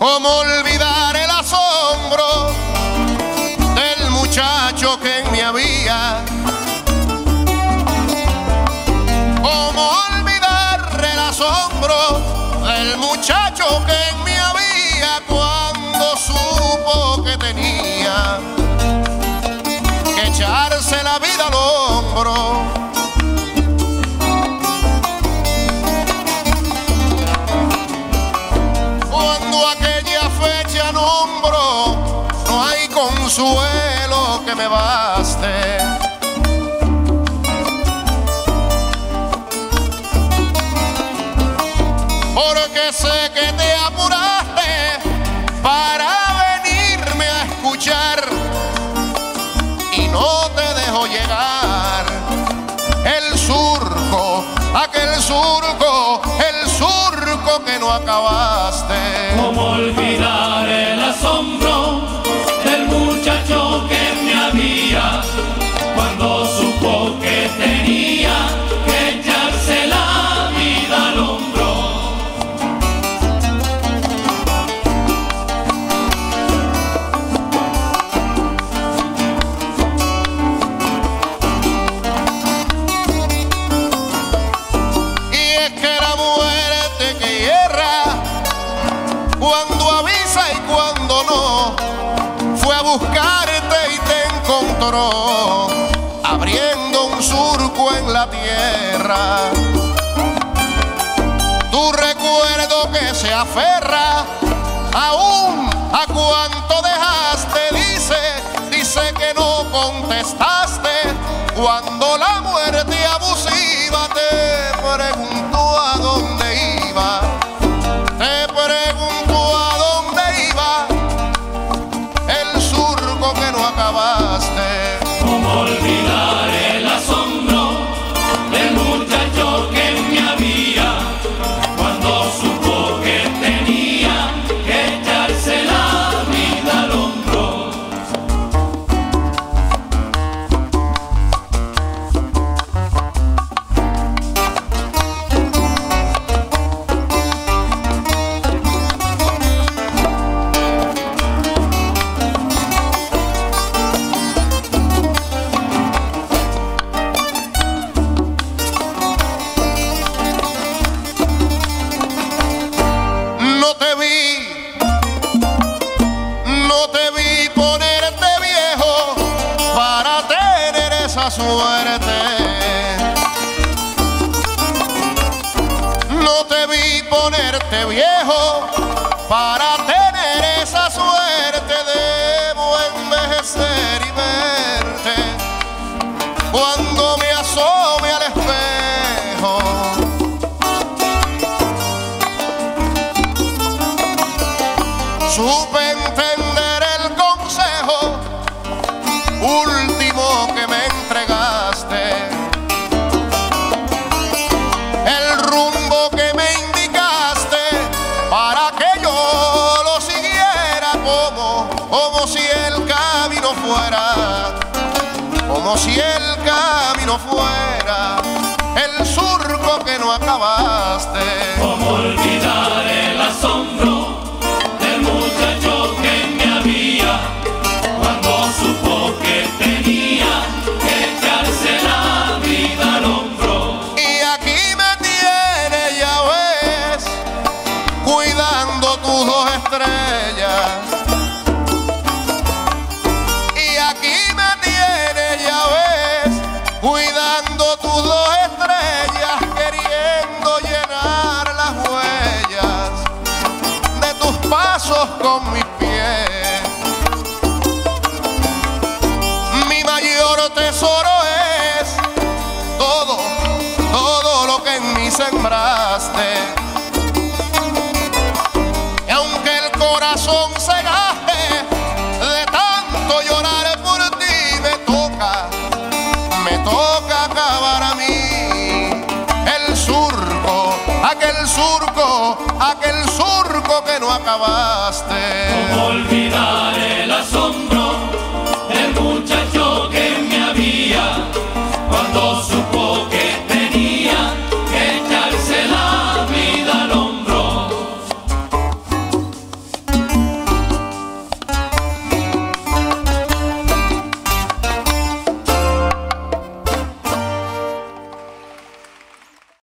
¿Cómo olvidar el asombro del muchacho que en mí había? ¿Cómo olvidar el asombro del muchacho que en mí había cuando supo que tenía que echarse la vida al hombro? Me baste. Porque sé que te apuraste para venirme a escuchar y no te dejo llegar. El surco, aquel surco, el surco que no acabaste. ¿Cómo olvidar el asombro abriendo un surco en la tierra. Tu recuerdo que se aferra aún a cuanto dejaste, dice, dice que no contestaste cuando la muerte esa suerte. No te vi ponerte viejo para tener esa suerte. Debo envejecer y verte cuando me asome al espejo. Supe como, como si el camino fuera, como si el camino fuera el surco que no acabaste. ¿Cómo olvidar el asombro corazón se gaste de tanto llorar por ti, me toca, me toca acabar a mí el surco, aquel surco, aquel surco que no acabaste. ¿Cómo olvidar el asombro